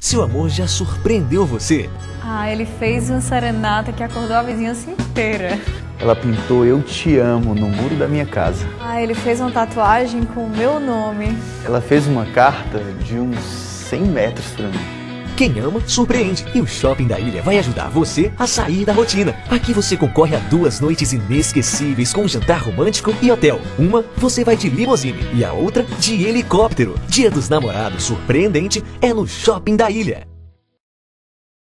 Seu amor já surpreendeu você? Ah, ele fez uma serenata que acordou a vizinhança inteira. Ela pintou Eu Te Amo no muro da minha casa. Ah, ele fez uma tatuagem com o meu nome. Ela fez uma carta de uns 100 metros pra mim. Quem ama, surpreende. E o Shopping da Ilha vai ajudar você a sair da rotina. Aqui você concorre a duas noites inesquecíveis com jantar romântico e hotel. Uma você vai de limousine e a outra de helicóptero. Dia dos Namorados surpreendente é no Shopping da Ilha.